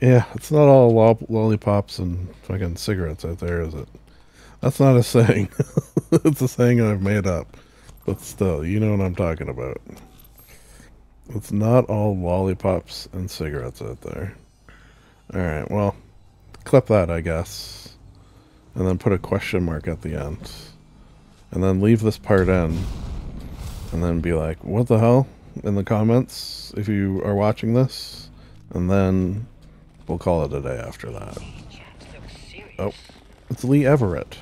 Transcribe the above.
Yeah, it's not all lo- lollipops and fucking cigarettes out there, is it? That's not a saying. it's a saying I've made up. But still, you know what I'm talking about. It's not all lollipops and cigarettes out there. Alright, well, clip that, I guess. And then put a question mark at the end. And then leave this part in. And then be like, what the hell? In the comments, if you are watching this. And then we'll call it a day after that. Oh, it's Lee Everett.